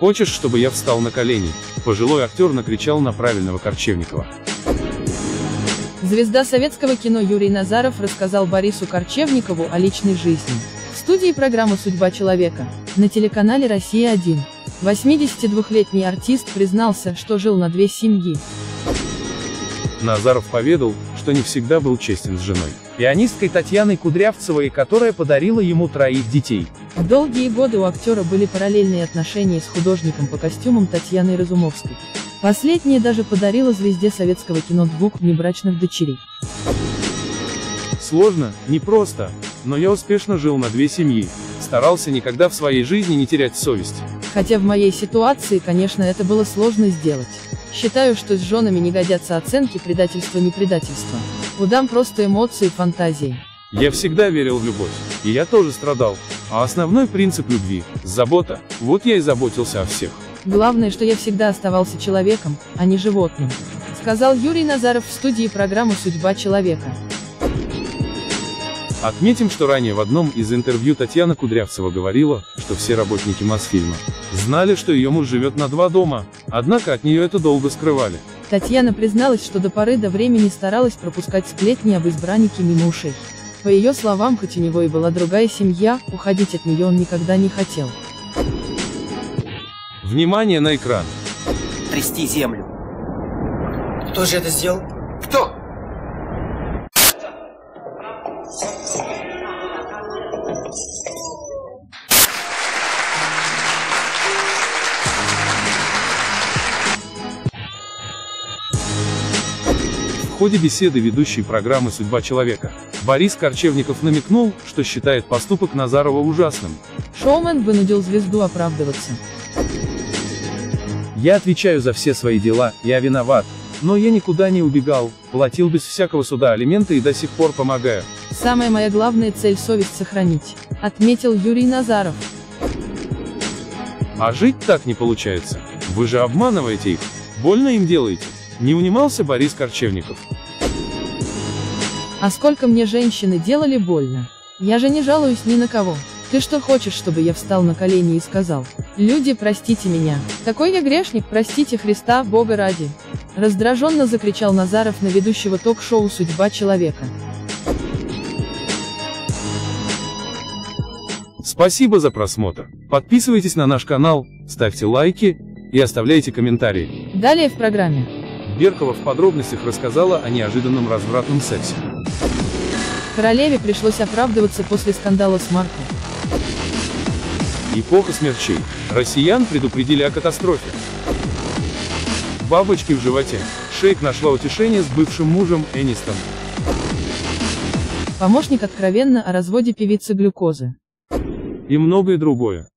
Хочешь, чтобы я встал на колени? Пожилой актер накричал на правильного Корчевникова. Звезда советского кино Юрий Назаров рассказал Борису Корчевникову о личной жизни. В студии программы «Судьба человека» на телеканале «Россия-1». 82-летний артист признался, что жил на две семьи. Назаров поведал, что не всегда был честен с женой. Пианисткой Татьяной Кудрявцевой, которая подарила ему троих детей. В долгие годы у актера были параллельные отношения с художником по костюмам Татьяной Разумовской. Последняя даже подарила звезде советского кино двух внебрачных дочерей. Сложно, непросто, но я успешно жил на две семьи. Старался никогда в своей жизни не терять совесть. Хотя в моей ситуации, конечно, это было сложно сделать. Считаю, что с женами не годятся оценки предательства не предательства. Удам просто эмоции и фантазии. Я всегда верил в любовь, и я тоже страдал. А основной принцип любви – забота. Вот я и заботился о всех. Главное, что я всегда оставался человеком, а не животным. Сказал Юрий Назаров в студии программы «Судьба человека». Отметим, что ранее в одном из интервью Татьяна Кудрявцева говорила, что все работники Мосфильма знали, что ее муж живет на два дома, однако от нее это долго скрывали. Татьяна призналась, что до поры до времени старалась пропускать сплетни об избраннике мимо ушей. По ее словам, хоть у него и была другая семья, уходить от нее он никогда не хотел. Внимание на экран. Трясти землю. Кто же это сделал? Кто? Ходе беседы ведущей программы «Судьба человека» Борис Корчевников намекнул, что считает поступок Назарова ужасным. Шоумен вынудил звезду оправдываться. Я отвечаю за все свои дела, я виноват. Но я никуда не убегал, платил без всякого суда алименты и до сих пор помогаю. Самая моя главная цель – совесть сохранить, отметил Юрий Назаров. А жить так не получается. Вы же обманываете их, больно им делаете. Не унимался Борис Корчевников. А сколько мне женщины делали больно. Я же не жалуюсь ни на кого. Ты что хочешь, чтобы я встал на колени и сказал? Люди, простите меня. Такой я грешник, простите Христа, Бога ради. Раздраженно закричал Назаров на ведущего ток-шоу «Судьба человека». Спасибо за просмотр. Подписывайтесь на наш канал, ставьте лайки и оставляйте комментарии. Далее в программе. Беркова в подробностях рассказала о неожиданном развратном сексе. Королеве пришлось оправдываться после скандала с Марко. Эпоха смерчей. Россиян предупредили о катастрофе. Бабочки в животе. Шейк нашла утешение с бывшим мужем Энистон. Помощник откровенно о разводе певицы глюкозы. И многое другое.